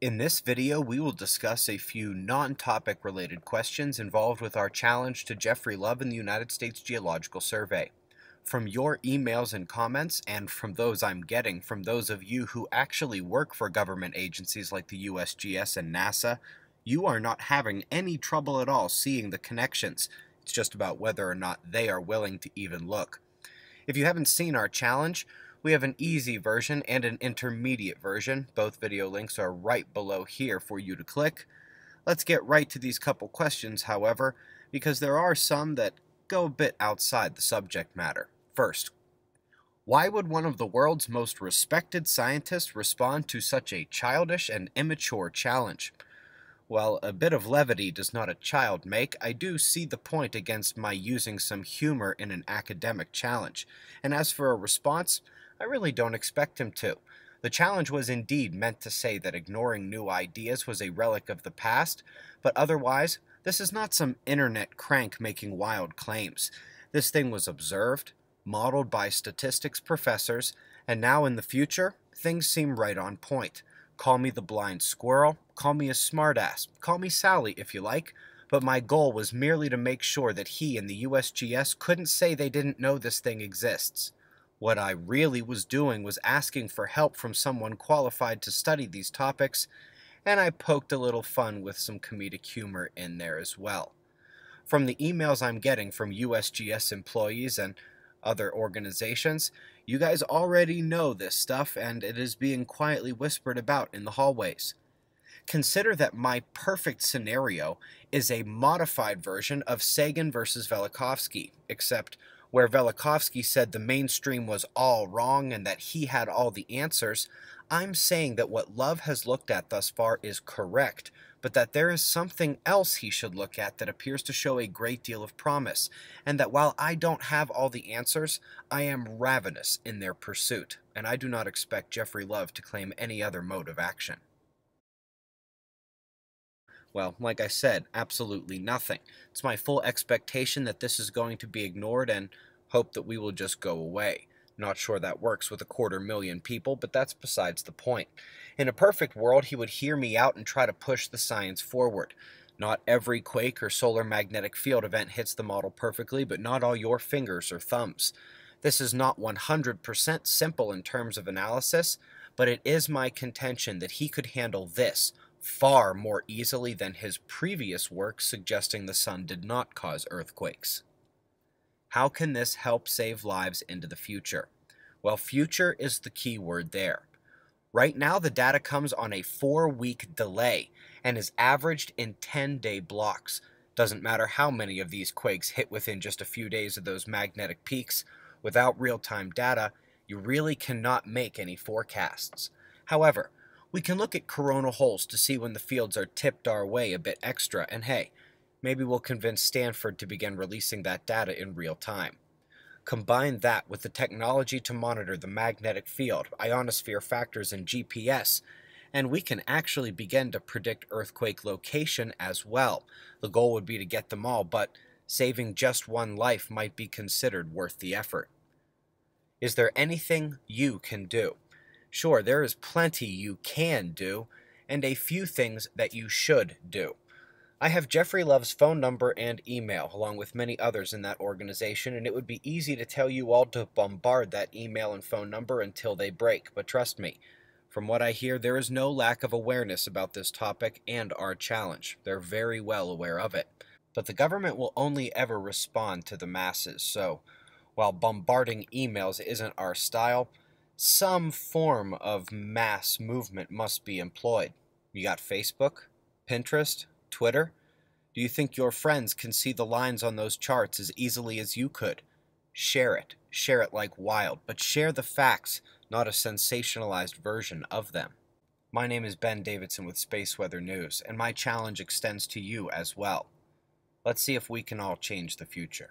In this video, we will discuss a few non-topic related questions involved with our challenge to Jeffrey Love and the United States Geological Survey. From your emails and comments, and from those I'm getting from those of you who actually work for government agencies like the USGS and NASA, you are not having any trouble at all seeing the connections. It's just about whether or not they are willing to even look. If you haven't seen our challenge, we have an easy version and an intermediate version. Both video links are right below here for you to click. Let's get right to these couple questions, however, because there are some that go a bit outside the subject matter. First, why would one of the world's most respected scientists respond to such a childish and immature challenge? While a bit of levity does not a child make, I do see the point against my using some humor in an academic challenge. And as for a response, I really don't expect him to. The challenge was indeed meant to say that ignoring new ideas was a relic of the past, but otherwise, this is not some internet crank making wild claims. This thing was observed, modeled by statistics professors, and now in the future, things seem right on point. Call me the blind squirrel, call me a smartass, call me Sally if you like, but my goal was merely to make sure that he and the USGS couldn't say they didn't know this thing exists. What I really was doing was asking for help from someone qualified to study these topics, and I poked a little fun with some comedic humor in there as well. From the emails I'm getting from USGS employees and other organizations, you guys already know this stuff and it is being quietly whispered about in the hallways. Consider that my perfect scenario is a modified version of Sagan versus Velikovsky, except where Velikovsky said the mainstream was all wrong and that he had all the answers, I'm saying that what Love has looked at thus far is correct, but that there is something else he should look at that appears to show a great deal of promise, and that while I don't have all the answers, I am ravenous in their pursuit, and I do not expect Jeffrey Love to claim any other mode of action. Well, like I said, absolutely nothing. It's my full expectation that this is going to be ignored and hope that we will just go away. Not sure that works with a quarter million people, but that's besides the point. In a perfect world, he would hear me out and try to push the science forward. Not every quake or solar magnetic field event hits the model perfectly, but not all your fingers or thumbs. This is not 100% simple in terms of analysis, but it is my contention that he could handle this far more easily than his previous work suggesting the sun did not cause earthquakes. How can this help save lives into the future? Well, future is the key word there. Right now, the data comes on a four week delay and is averaged in 10 day blocks. Doesn't matter how many of these quakes hit within just a few days of those magnetic peaks, without real time data, you really cannot make any forecasts. However, we can look at coronal holes to see when the fields are tipped our way a bit extra, and hey, maybe we'll convince Stanford to begin releasing that data in real time. Combine that with the technology to monitor the magnetic field, ionosphere factors, and GPS, and we can actually begin to predict earthquake location as well. The goal would be to get them all, but saving just one life might be considered worth the effort. Is there anything you can do? Sure, there is plenty you can do, and a few things that you should do. I have Jeffrey Love's phone number and email, along with many others in that organization, and it would be easy to tell you all to bombard that email and phone number until they break, but trust me, from what I hear, there is no lack of awareness about this topic and our challenge. They're very well aware of it. But the government will only ever respond to the masses, so while bombarding emails isn't our style, some form of mass movement must be employed. You got Facebook, Pinterest, Twitter? Do you think your friends can see the lines on those charts as easily as you could? Share it. Share it like wild, but share the facts, not a sensationalized version of them. My name is Ben Davidson with Space Weather News, and my challenge extends to you as well. Let's see if we can all change the future.